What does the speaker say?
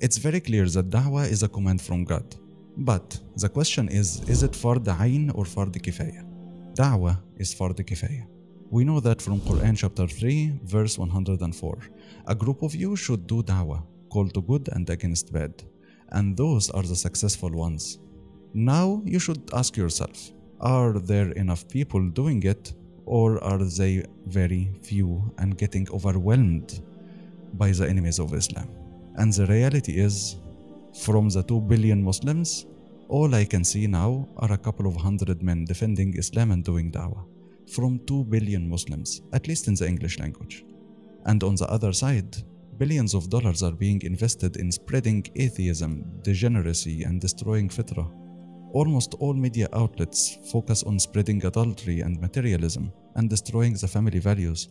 It's very clear that da'wah is a command from God. But the question is, is it fard ayn or fard kifaya? Da'wah is fard kifaya. We know that from Quran chapter 3 verse 104. A group of you should do da'wah, call to good and against bad. And those are the successful ones. Now you should ask yourself, are there enough people doing it or are they very few and getting overwhelmed by the enemies of Islam? And the reality is, from the 2 billion Muslims, all I can see now are a couple of hundred men defending Islam and doing da'wah. From 2 billion Muslims, at least in the English language. And on the other side, billions of dollars are being invested in spreading atheism, degeneracy, and destroying fitrah. Almost all media outlets focus on spreading adultery and materialism and destroying the family values.